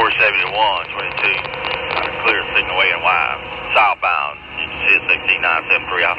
471, 22. Clear signal A and Y, southbound. You can see it 16973 out